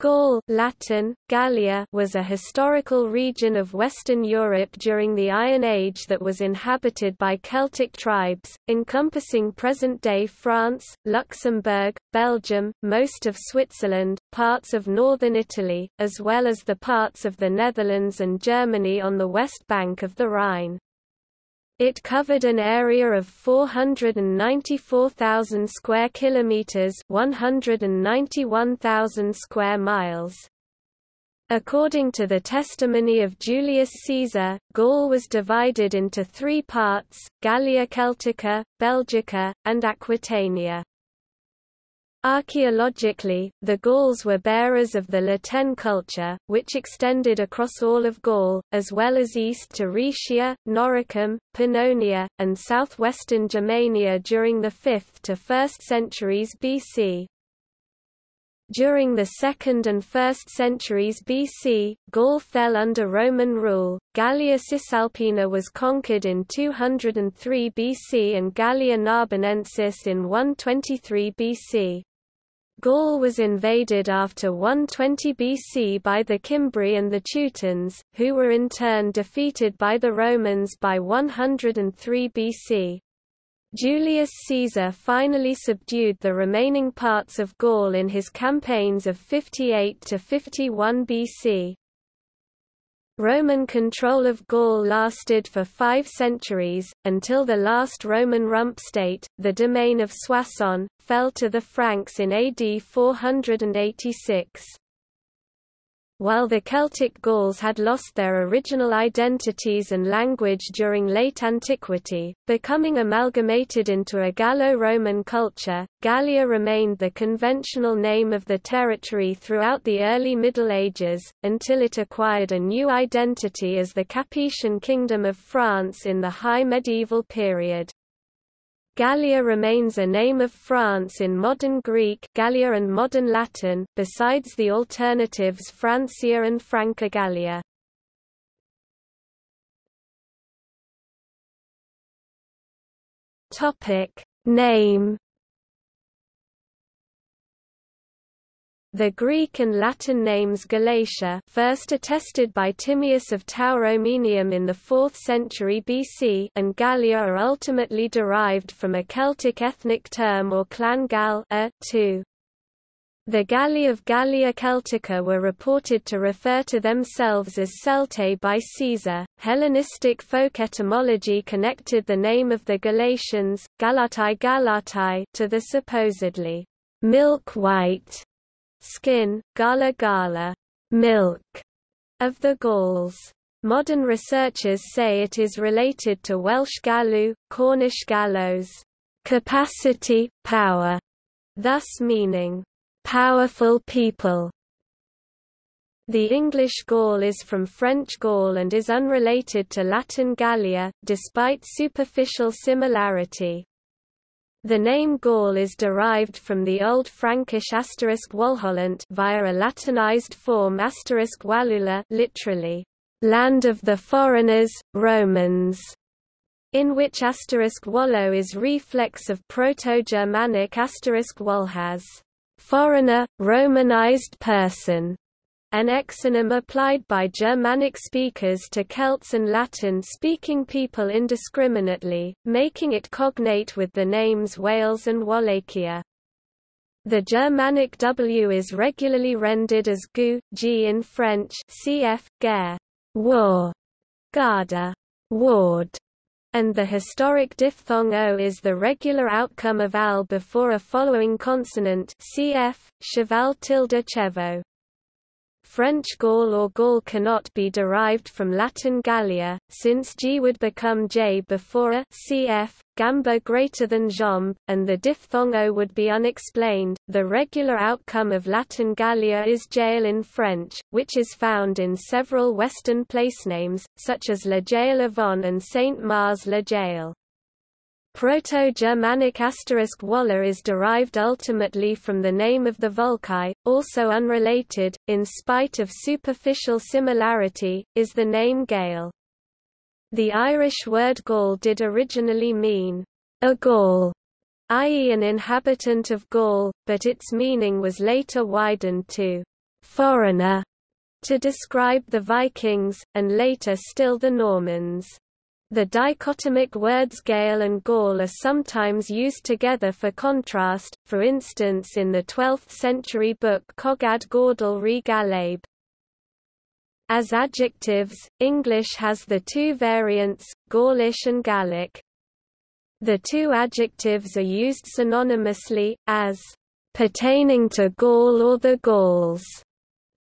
Gaul Latin, Gallia was a historical region of Western Europe during the Iron Age that was inhabited by Celtic tribes, encompassing present-day France, Luxembourg, Belgium, most of Switzerland, parts of northern Italy, as well as the parts of the Netherlands and Germany on the west bank of the Rhine. It covered an area of 494,000 square kilometers, 191,000 square miles. According to the testimony of Julius Caesar, Gaul was divided into three parts, Gallia Celtica, Belgica, and Aquitania. Archaeologically, the Gauls were bearers of the La Tène culture, which extended across all of Gaul, as well as east to Rhaetia, Noricum, Pannonia, and southwestern Germania during the 5th to 1st centuries BC. During the 2nd and 1st centuries BC, Gaul fell under Roman rule. Gallia Cisalpina was conquered in 203 BC and Gallia Narbonensis in 123 BC. Gaul was invaded after 120 BC by the Cimbri and the Teutons, who were in turn defeated by the Romans by 103 BC. Julius Caesar finally subdued the remaining parts of Gaul in his campaigns of 58 to 51 BC. Roman control of Gaul lasted for five centuries, until the last Roman rump state, the domain of Soissons, fell to the Franks in AD 486. While the Celtic Gauls had lost their original identities and language during late antiquity, becoming amalgamated into a Gallo-Roman culture, Gallia remained the conventional name of the territory throughout the early Middle Ages, until it acquired a new identity as the Capetian Kingdom of France in the High Medieval period. Gallia remains a name of France in modern Greek Gallia and modern Latin, besides the alternatives Francia and Franca Gallia. Topic name The Greek and Latin names Galatia first attested by Timaeus of Tauromenium in the 4th century BC and Gallia are ultimately derived from a Celtic ethnic term or clan Gal a, too. The Galli of Gallia Celtica were reported to refer to themselves as Celtae by Caesar. Hellenistic folk etymology connected the name of the Galatians, Galatai Galatai, to the supposedly milk white skin, gala gala, milk, of the Gauls. Modern researchers say it is related to Welsh galu, Cornish galloes, capacity, power, thus meaning powerful people. The English Gaul is from French Gaule and is unrelated to Latin Gallia, despite superficial similarity. The name Gaul is derived from the Old Frankish asterisk Walhollant via a Latinized form asterisk Walula literally, land of the foreigners, Romans, in which asterisk Walho is reflex of Proto-Germanic asterisk Walhaz, foreigner, Romanized person, an exonym applied by Germanic speakers to Celts and Latin-speaking people indiscriminately, making it cognate with the names Wales and Wallachia. The Germanic W is regularly rendered as gu, g in French cf. guerre, war, garder, ward, and the historic diphthong o is the regular outcome of al before a following consonant cf. cheval tilde chevaux. French Gaul or Gaul cannot be derived from Latin Gallia, since G would become J before a cf, gamba greater than jambe, and the diphthong O would be unexplained. The regular outcome of Latin Gallia is Jaille in French, which is found in several Western placenames, such as La Jaille Yvon and Saint Mars La Jaille. Proto-Germanic asterisk Walla is derived ultimately from the name of the Volcae, also unrelated, in spite of superficial similarity, is the name Gael. The Irish word Gall did originally mean, a Gaul, i.e. an inhabitant of Gaul, but its meaning was later widened to foreigner to describe the Vikings, and later still the Normans. The dichotomic words Gael and Gaul are sometimes used together for contrast, for instance in the 12th-century book Cogad Gáedel re Gallaib. As adjectives, English has the two variants, Gaulish and Gallic. The two adjectives are used synonymously, as pertaining to Gaul or the Gauls.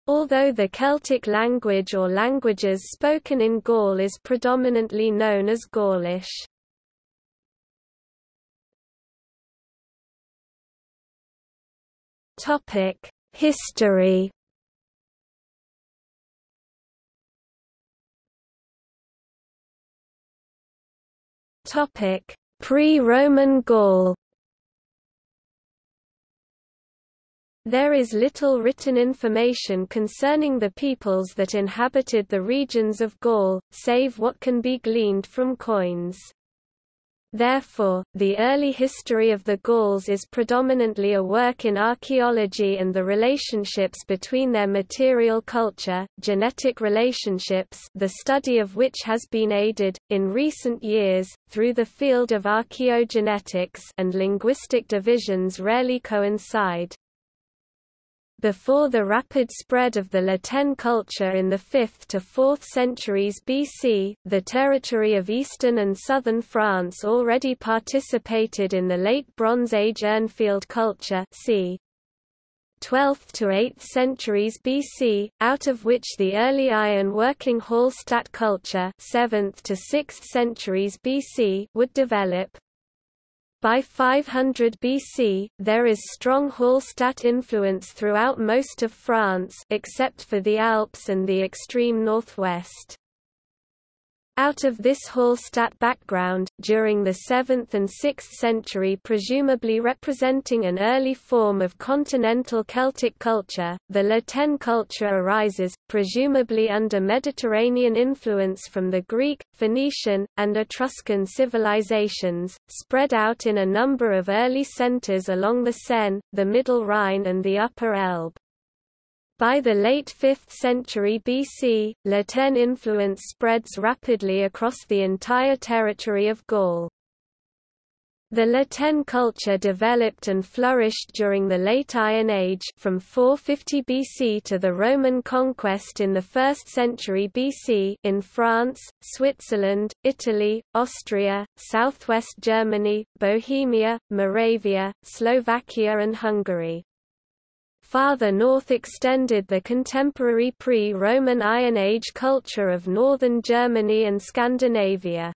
Although the Celtic language or languages spoken in Gaul is predominantly known as Gaulish. Topic: History Topic: Pre-Roman Gaul There is little written information concerning the peoples that inhabited the regions of Gaul, save what can be gleaned from coins. Therefore, the early history of the Gauls is predominantly a work in archaeology and the relationships between their material culture, genetic relationships the study of which has been aided, in recent years, through the field of archaeogenetics and linguistic divisions rarely coincide. Before the rapid spread of the La Tène culture in the 5th to 4th centuries BC, the territory of eastern and southern France already participated in the Late Bronze Age Urnfield culture c. 12th to 8th centuries BC, out of which the early iron working Hallstatt culture 7th to 6th centuries BC would develop. By 500 BC, there is strong Hallstatt influence throughout most of France except for the Alps and the extreme northwest. Out of this Hallstatt background, during the 7th and 6th century presumably representing an early form of continental Celtic culture, the La Tène culture arises, presumably under Mediterranean influence from the Greek, Phoenician, and Etruscan civilizations, spread out in a number of early centers along the Seine, the Middle Rhine and the Upper Elbe. By the late 5th century BC, La Tène influence spreads rapidly across the entire territory of Gaul. The La Tène culture developed and flourished during the Late Iron Age from 450 BC to the Roman conquest in the 1st century BC in France, Switzerland, Italy, Austria, southwest Germany, Bohemia, Moravia, Slovakia and Hungary farther north extended the contemporary pre-Roman Iron Age culture of northern Germany and Scandinavia.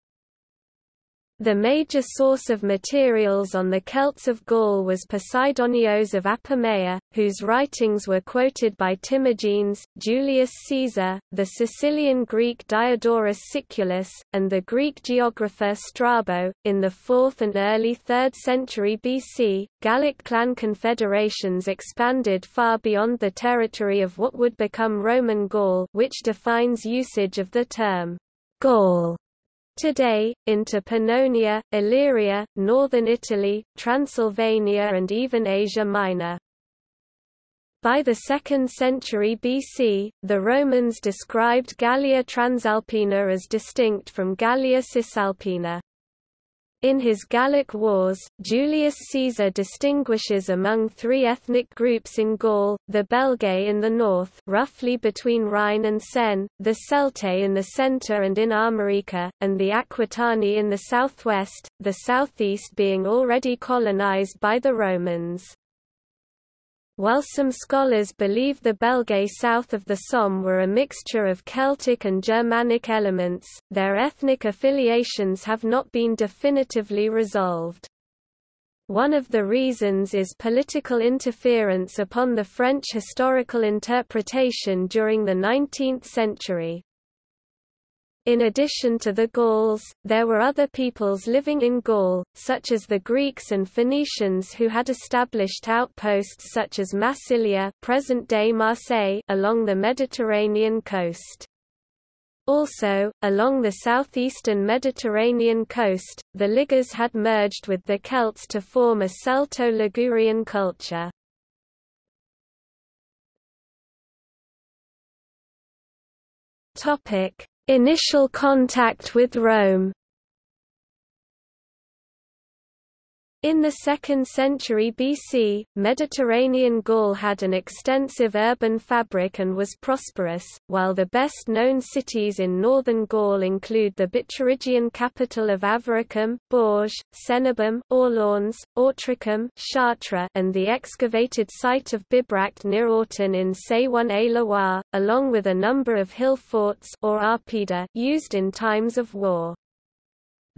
The major source of materials on the Celts of Gaul was Posidonios of Apamea, whose writings were quoted by Timagenes, Julius Caesar, the Sicilian Greek Diodorus Siculus, and the Greek geographer Strabo. In the 4th and early 3rd century BC, Gallic clan confederations expanded far beyond the territory of what would become Roman Gaul, which defines usage of the term Gaul Today, into Pannonia, Illyria, northern Italy, Transylvania and even Asia Minor. By the 2nd century BC, the Romans described Gallia Transalpina as distinct from Gallia Cisalpina. In his Gallic Wars, Julius Caesar distinguishes among three ethnic groups in Gaul, the Belgae in the north roughly between Rhine and Seine, the Celtae in the centre and in Armorica, and the Aquitani in the southwest, the southeast being already colonized by the Romans. While some scholars believe the Belgae south of the Somme were a mixture of Celtic and Germanic elements, their ethnic affiliations have not been definitively resolved. One of the reasons is political interference upon the French historical interpretation during the 19th century. In addition to the Gauls, there were other peoples living in Gaul, such as the Greeks and Phoenicians who had established outposts such as Massilia present-day Marseille along the Mediterranean coast. Also, along the southeastern Mediterranean coast, the Ligures had merged with the Celts to form a Celto-Ligurian culture. Topic: Initial contact with Rome In the 2nd century BC, Mediterranean Gaul had an extensive urban fabric and was prosperous, while the best-known cities in northern Gaul include the Biturigian capital of Avaricum, Bourges, Cenabum, Orleans, Autricum, Chartres and the excavated site of Bibracte near Autun in Saône-et-Loire, along with a number of hill forts or used in times of war.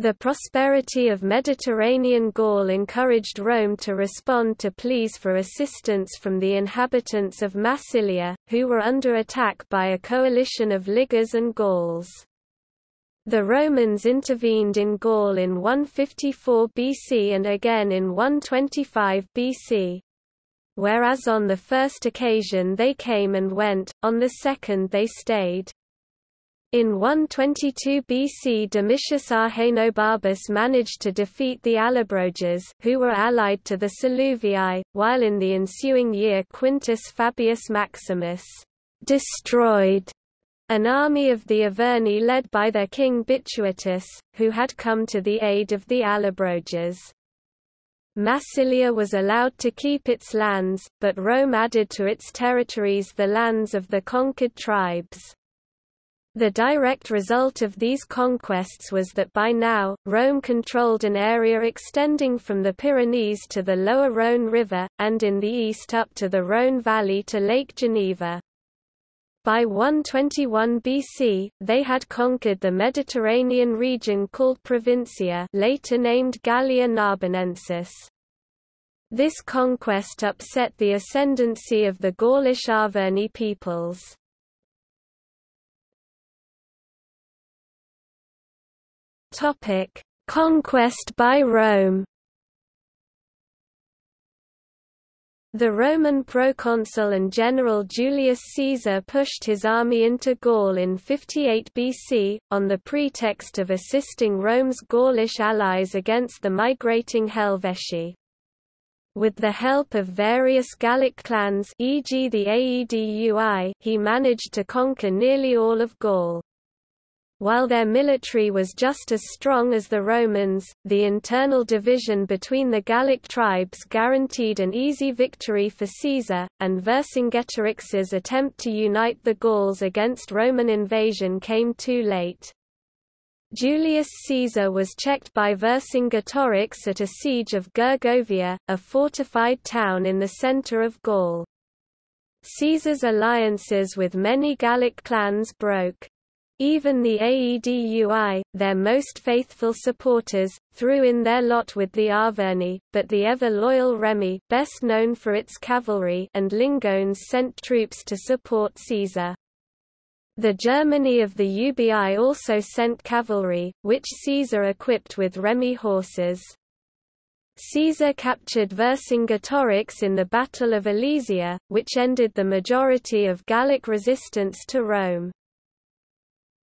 The prosperity of Mediterranean Gaul encouraged Rome to respond to pleas for assistance from the inhabitants of Massilia, who were under attack by a coalition of Ligurs and Gauls. The Romans intervened in Gaul in 154 BC and again in 125 BC. Whereas on the first occasion they came and went, on the second they stayed. In 122 BC Domitius Ahenobarbus managed to defeat the Allobroges who were allied to the Saluvii, while in the ensuing year Quintus Fabius Maximus destroyed an army of the Arverni led by their king Bituitus, who had come to the aid of the Allobroges. Massilia was allowed to keep its lands, but Rome added to its territories the lands of the conquered tribes. The direct result of these conquests was that by now, Rome controlled an area extending from the Pyrenees to the lower Rhône River, and in the east up to the Rhône Valley to Lake Geneva. By 121 BC, they had conquered the Mediterranean region called Provincia later named Gallia Narbonensis. This conquest upset the ascendancy of the Gaulish Arverni peoples. Topic: Conquest by Rome. The Roman proconsul and general Julius Caesar pushed his army into Gaul in 58 BC, on the pretext of assisting Rome's Gaulish allies against the migrating Helvetii. With the help of various Gallic clans e.g. the Aedui, he managed to conquer nearly all of Gaul. While their military was just as strong as the Romans, the internal division between the Gallic tribes guaranteed an easy victory for Caesar, and Vercingetorix's attempt to unite the Gauls against Roman invasion came too late. Julius Caesar was checked by Vercingetorix at a siege of Gergovia, a fortified town in the centre of Gaul. Caesar's alliances with many Gallic clans broke. Even the Aedui, their most faithful supporters, threw in their lot with the Arverni, but the ever-loyal Remi best known for its cavalry and Lingones sent troops to support Caesar. The Germani of the Ubii also sent cavalry, which Caesar equipped with Remi horses. Caesar captured Vercingetorix in the Battle of Alesia, which ended the majority of Gallic resistance to Rome.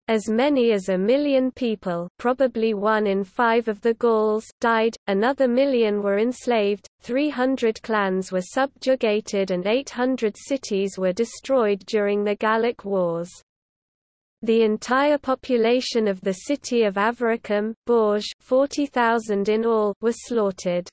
As many as a million people probably one in five of the Gauls died, another million were enslaved, 300 clans were subjugated and 800 cities were destroyed during the Gallic Wars. The entire population of the city of Avaricum, Bourges 40,000 in all, were slaughtered.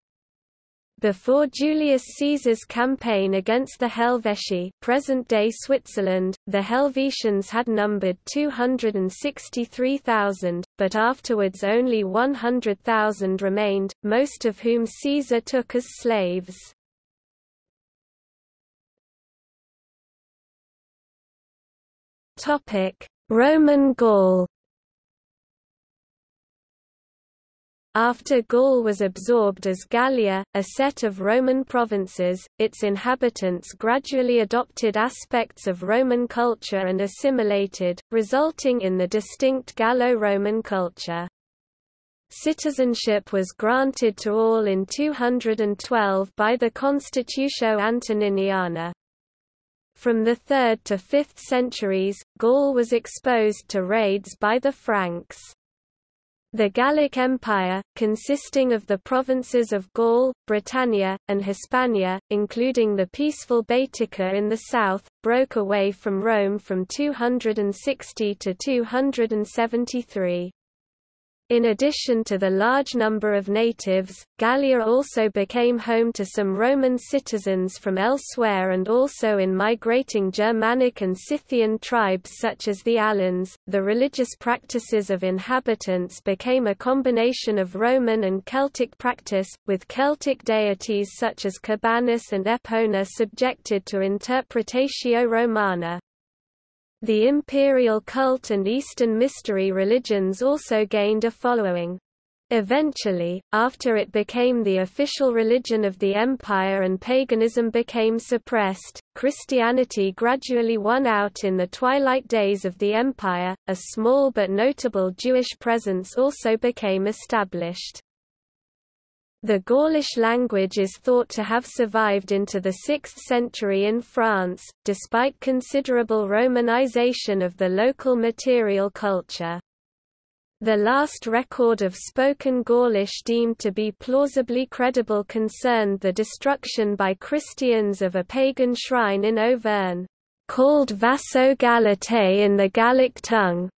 Before Julius Caesar's campaign against the Helvetii present-day Switzerland, the Helvetians had numbered 263,000, but afterwards only 100,000 remained, most of whom Caesar took as slaves. Roman Gaul After Gaul was absorbed as Gallia, a set of Roman provinces, its inhabitants gradually adopted aspects of Roman culture and assimilated, resulting in the distinct Gallo-Roman culture. Citizenship was granted to all in 212 by the Constitutio Antoniniana. From the 3rd to 5th centuries, Gaul was exposed to raids by the Franks. The Gallic Empire, consisting of the provinces of Gaul, Britannia, and Hispania, including the peaceful Baetica in the south, broke away from Rome from 260 to 273. In addition to the large number of natives, Gallia also became home to some Roman citizens from elsewhere and also in migrating Germanic and Scythian tribes such as the Alans. The religious practices of inhabitants became a combination of Roman and Celtic practice, with Celtic deities such as Cobannus and Epona subjected to Interpretatio Romana. The imperial cult and Eastern mystery religions also gained a following. Eventually, after it became the official religion of the empire and paganism became suppressed, Christianity gradually won out in the twilight days of the empire. A small but notable Jewish presence also became established. The Gaulish language is thought to have survived into the 6th century in France, despite considerable Romanization of the local material culture. The last record of spoken Gaulish deemed to be plausibly credible concerned the destruction by Christians of a pagan shrine in Auvergne, called Vasso Galatae in the Gallic tongue,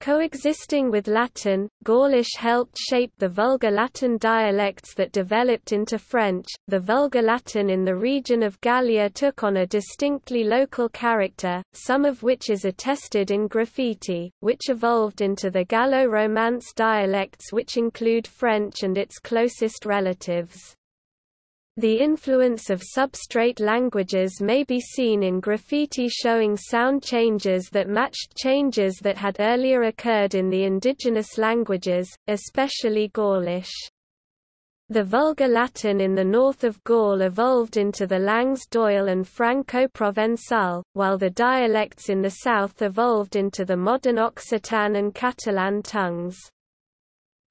Coexisting with Latin, Gaulish helped shape the Vulgar Latin dialects that developed into French. The Vulgar Latin in the region of Gallia took on a distinctly local character, some of which is attested in graffiti, which evolved into the Gallo-Romance dialects which include French and its closest relatives. The influence of substrate languages may be seen in graffiti showing sound changes that matched changes that had earlier occurred in the indigenous languages, especially Gaulish. The Vulgar Latin in the north of Gaul evolved into the Langues d'Oil and Franco-Provençal, while the dialects in the south evolved into the modern Occitan and Catalan tongues.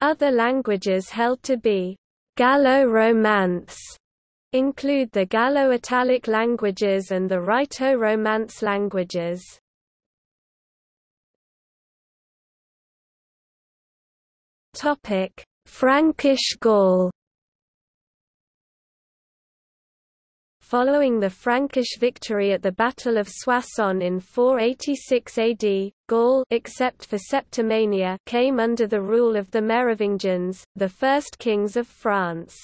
Other languages held to be Gallo-Romance include the Gallo-Italic languages and the Rhaeto-Romance languages. Topic: Frankish Gaul. Following the Frankish victory at the Battle of Soissons in 486 AD, Gaul except for Septimania came under the rule of the Merovingians, the first kings of France.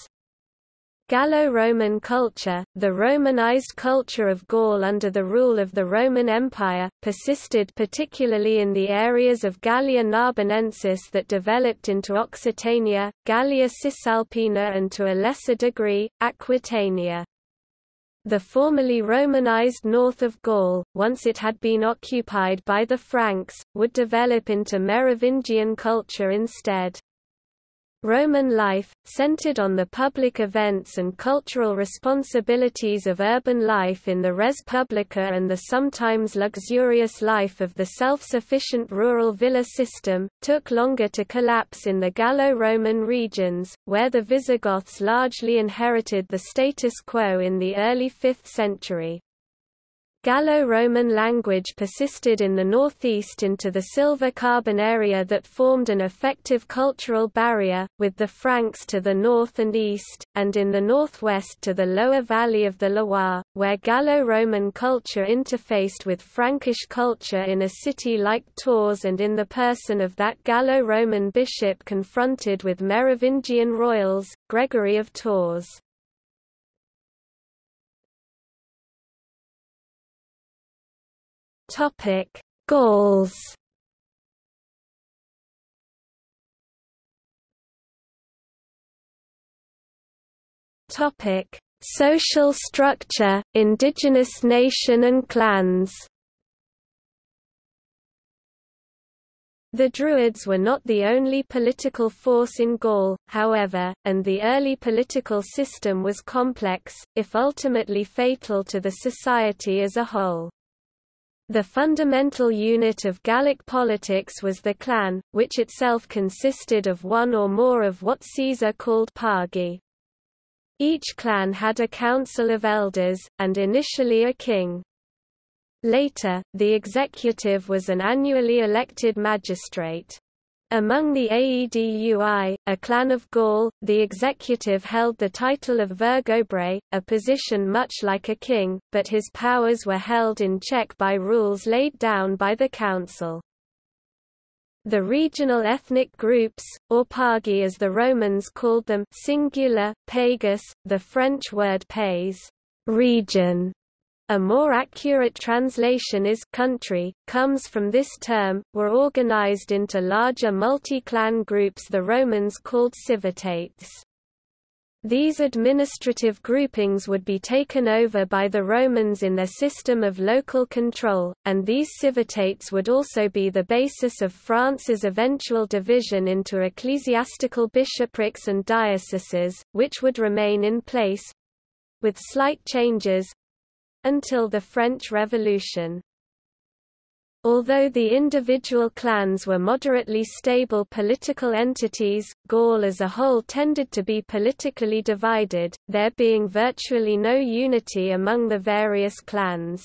Gallo-Roman culture, the Romanized culture of Gaul under the rule of the Roman Empire, persisted particularly in the areas of Gallia Narbonensis that developed into Occitania, Gallia Cisalpina and to a lesser degree, Aquitania. The formerly Romanized north of Gaul, once it had been occupied by the Franks, would develop into Merovingian culture instead. Roman life, centered on the public events and cultural responsibilities of urban life in the res publica and the sometimes luxurious life of the self-sufficient rural villa system, took longer to collapse in the Gallo-Roman regions, where the Visigoths largely inherited the status quo in the early 5th century. Gallo-Roman language persisted in the northeast into the Silva Carbonaria that formed an effective cultural barrier, with the Franks to the north and east, and in the northwest to the lower valley of the Loire, where Gallo-Roman culture interfaced with Frankish culture in a city like Tours and in the person of that Gallo-Roman bishop confronted with Merovingian royals, Gregory of Tours. Topic: Gauls. Topic: Social structure, indigenous nation and clans. The Druids were not the only political force in Gaul, however, and the early political system was complex, if ultimately fatal to the society as a whole. The fundamental unit of Gallic politics was the clan, which itself consisted of one or more of what Caesar called pagi. Each clan had a council of elders, and initially a king. Later, the executive was an annually elected magistrate. Among the Aedui, a clan of Gaul, the executive held the title of Vergobre, a position much like a king, but his powers were held in check by rules laid down by the council. The regional ethnic groups, or pagi as the Romans called them singular, pagus, the French word pays region, a more accurate translation is country, comes from this term, were organized into larger multi-clan groups the Romans called civitates. These administrative groupings would be taken over by the Romans in their system of local control, and these civitates would also be the basis of France's eventual division into ecclesiastical bishoprics and dioceses, which would remain in place—with slight changes, until the French Revolution. Although the individual clans were moderately stable political entities, Gaul as a whole tended to be politically divided, there being virtually no unity among the various clans.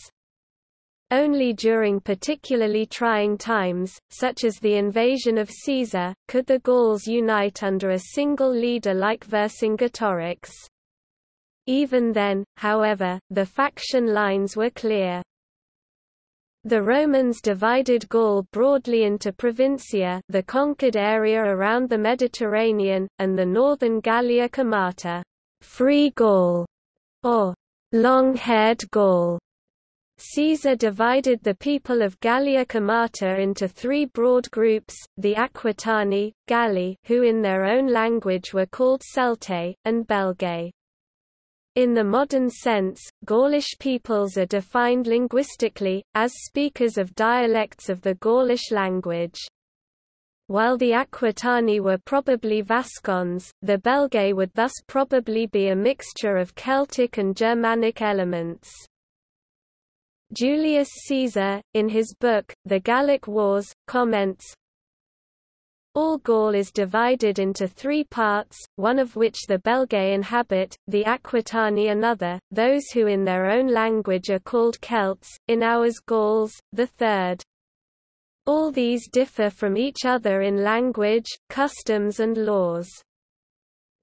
Only during particularly trying times, such as the invasion of Caesar, could the Gauls unite under a single leader like Vercingetorix. Even then, however, the faction lines were clear. The Romans divided Gaul broadly into provincia the conquered area around the Mediterranean, and the northern Gallia Comata free Gaul", or long-haired Gaul. Caesar divided the people of Gallia Comata into three broad groups, the Aquitani, Galli who in their own language were called Celtae, and Belgae. In the modern sense, Gaulish peoples are defined linguistically, as speakers of dialects of the Gaulish language. While the Aquitani were probably Vascons, the Belgae would thus probably be a mixture of Celtic and Germanic elements. Julius Caesar, in his book, The Gallic Wars, comments, all Gaul is divided into three parts, one of which the Belgae inhabit, the Aquitani another, those who in their own language are called Celts, in ours Gauls, the third. All these differ from each other in language, customs and laws.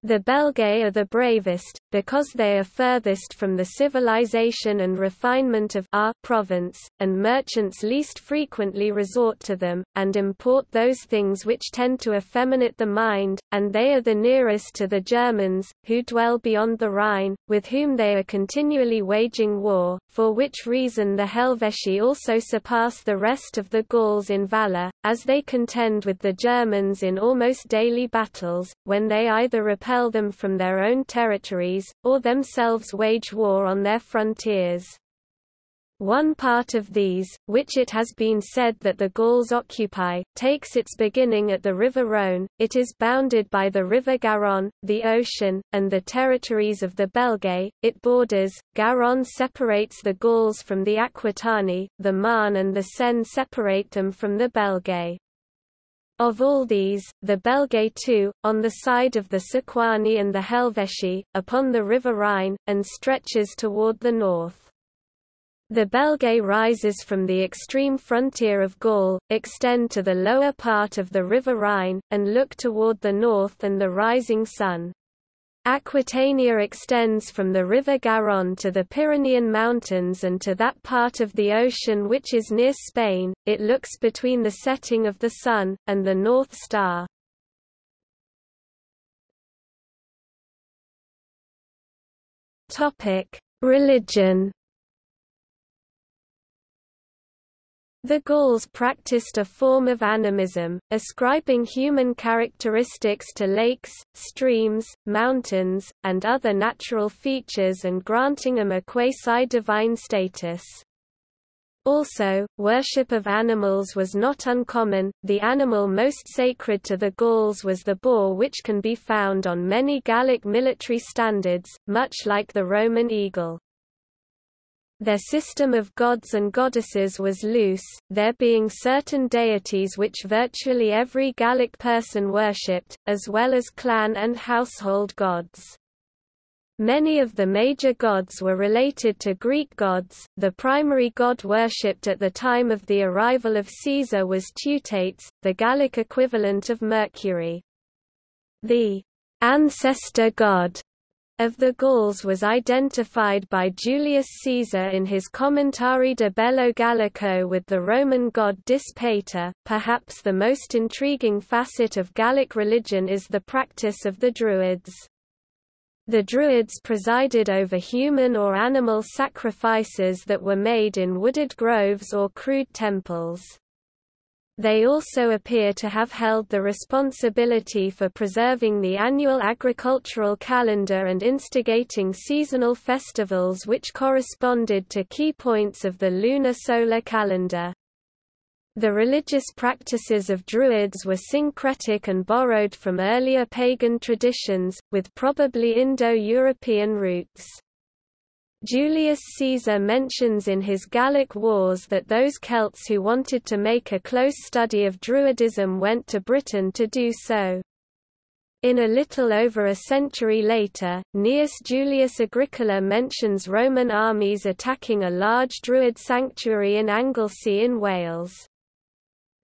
The Belgae are the bravest, because they are furthest from the civilization and refinement of our province, and merchants least frequently resort to them, and import those things which tend to effeminate the mind, and they are the nearest to the Germans, who dwell beyond the Rhine, with whom they are continually waging war, for which reason the Helvetii also surpass the rest of the Gauls in valour, as they contend with the Germans in almost daily battles, when they either repel expel them from their own territories, or themselves wage war on their frontiers. One part of these, which it has been said that the Gauls occupy, takes its beginning at the river Rhône, it is bounded by the river Garonne, the ocean, and the territories of the Belgae, it borders, Garonne separates the Gauls from the Aquitani, the Marne and the Seine separate them from the Belgae. Of all these, the Belgae too, on the side of the Sequani and the Helvetii, upon the river Rhine, and stretches toward the north. The Belgae rises from the extreme frontier of Gaul, extend to the lower part of the river Rhine, and look toward the north and the rising sun. Aquitania extends from the river Garonne to the Pyrenean Mountains and to that part of the ocean which is near Spain, it looks between the setting of the sun, and the North Star. Religion The Gauls practiced a form of animism, ascribing human characteristics to lakes, streams, mountains, and other natural features and granting them a quasi-divine status. Also, worship of animals was not uncommon. The animal most sacred to the Gauls was the boar, which can be found on many Gallic military standards, much like the Roman eagle. Their system of gods and goddesses was loose, there being certain deities which virtually every Gallic person worshipped, as well as clan and household gods. Many of the major gods were related to Greek gods. The primary god worshipped at the time of the arrival of Caesar was Teutates, the Gallic equivalent of Mercury. The ancestor god of the Gauls was identified by Julius Caesar in his Commentarii de Bello Gallico with the Roman god Dis Pater. Perhaps the most intriguing facet of Gallic religion is the practice of the Druids. The Druids presided over human or animal sacrifices that were made in wooded groves or crude temples. They also appear to have held the responsibility for preserving the annual agricultural calendar and instigating seasonal festivals which corresponded to key points of the lunar solar calendar. The religious practices of Druids were syncretic and borrowed from earlier pagan traditions, with probably Indo-European roots. Julius Caesar mentions in his Gallic Wars that those Celts who wanted to make a close study of Druidism went to Britain to do so. In a little over a century later, Gnaeus Julius Agricola mentions Roman armies attacking a large Druid sanctuary in Anglesey in Wales.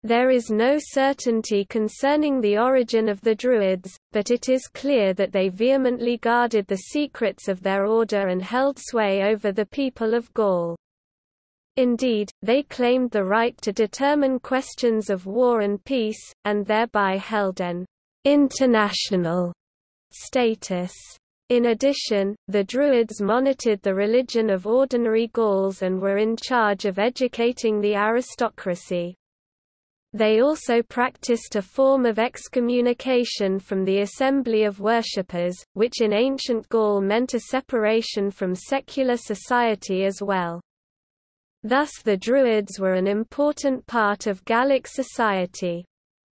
There is no certainty concerning the origin of the Druids, but it is clear that they vehemently guarded the secrets of their order and held sway over the people of Gaul. Indeed, they claimed the right to determine questions of war and peace, and thereby held an international status. In addition, the Druids monitored the religion of ordinary Gauls and were in charge of educating the aristocracy. They also practiced a form of excommunication from the assembly of worshippers, which in ancient Gaul meant a separation from secular society as well. Thus the Druids were an important part of Gallic society.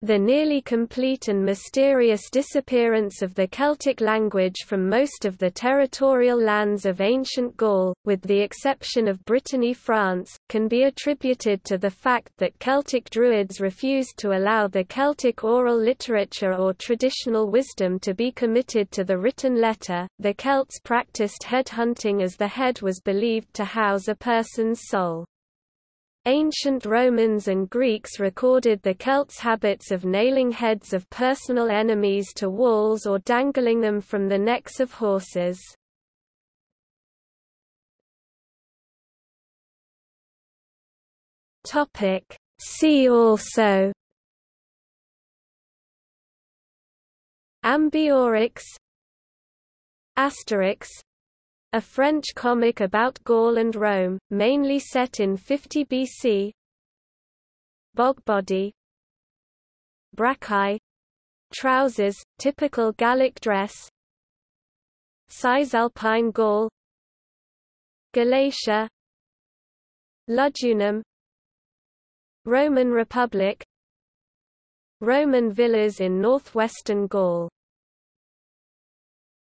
The nearly complete and mysterious disappearance of the Celtic language from most of the territorial lands of ancient Gaul, with the exception of Brittany France, can be attributed to the fact that Celtic Druids refused to allow the Celtic oral literature or traditional wisdom to be committed to the written letter. The Celts practiced head hunting as the head was believed to house a person's soul. Ancient Romans and Greeks recorded the Celts' habits of nailing heads of personal enemies to walls or dangling them from the necks of horses. See also Ambiorix Asterix a French comic about Gaul and Rome, mainly set in 50 BC. Bogbody. Braccae Trousers, typical Gallic dress. Cisalpine Gaul. Galatia. Lugdunum Roman Republic. Roman villas in northwestern Gaul